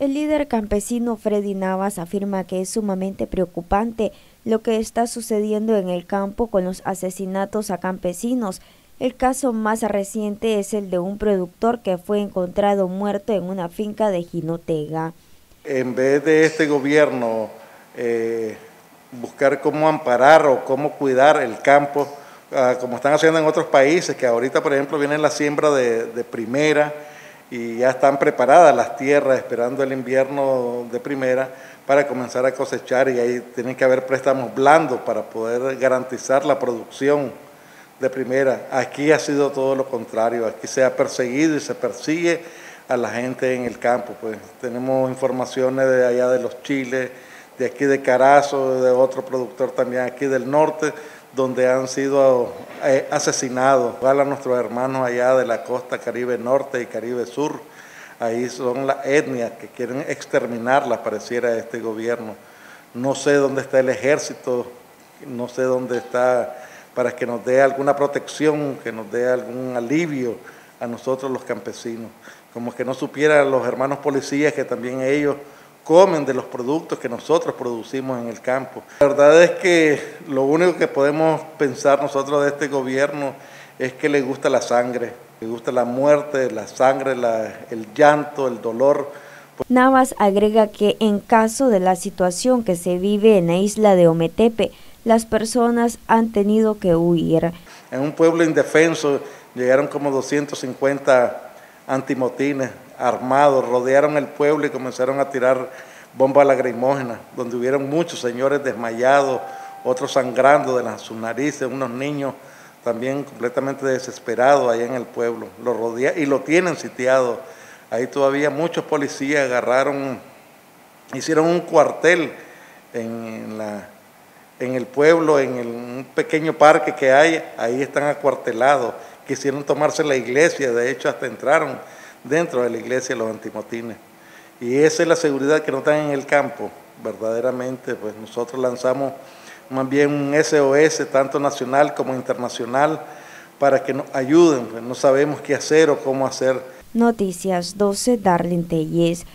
El líder campesino Freddy Navas afirma que es sumamente preocupante lo que está sucediendo en el campo con los asesinatos a campesinos. El caso más reciente es el de un productor que fue encontrado muerto en una finca de Jinotega. En vez de este gobierno eh, buscar cómo amparar o cómo cuidar el campo, ah, como están haciendo en otros países, que ahorita por ejemplo viene la siembra de, de primera, y ya están preparadas las tierras esperando el invierno de primera para comenzar a cosechar y ahí tienen que haber préstamos blandos para poder garantizar la producción de primera. Aquí ha sido todo lo contrario, aquí se ha perseguido y se persigue a la gente en el campo. Pues tenemos informaciones de allá de los chiles, de aquí de Carazo, de otro productor también aquí del norte, donde han sido eh, asesinados. A nuestros hermanos allá de la costa Caribe Norte y Caribe Sur, ahí son las etnias que quieren exterminarlas, pareciera este gobierno. No sé dónde está el ejército, no sé dónde está para que nos dé alguna protección, que nos dé algún alivio a nosotros los campesinos. Como que no supieran los hermanos policías que también ellos comen de los productos que nosotros producimos en el campo. La verdad es que lo único que podemos pensar nosotros de este gobierno es que le gusta la sangre, le gusta la muerte, la sangre, el llanto, el dolor. Navas agrega que en caso de la situación que se vive en la isla de Ometepe, las personas han tenido que huir. En un pueblo indefenso llegaron como 250 antimotines armados, rodearon el pueblo y comenzaron a tirar bombas lacrimógenas, donde hubieron muchos señores desmayados, otros sangrando de las, sus narices, unos niños también completamente desesperados allá en el pueblo. Lo rodea, y lo tienen sitiado. Ahí todavía muchos policías agarraron, hicieron un cuartel en, la, en el pueblo, en un pequeño parque que hay, ahí están acuartelados. Quisieron tomarse la iglesia, de hecho hasta entraron dentro de la iglesia los antimotines. Y esa es la seguridad que nos dan en el campo. Verdaderamente, pues nosotros lanzamos más bien un SOS, tanto nacional como internacional, para que nos ayuden. Pues no sabemos qué hacer o cómo hacer. Noticias 12, Darlene Telles.